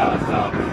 yourself.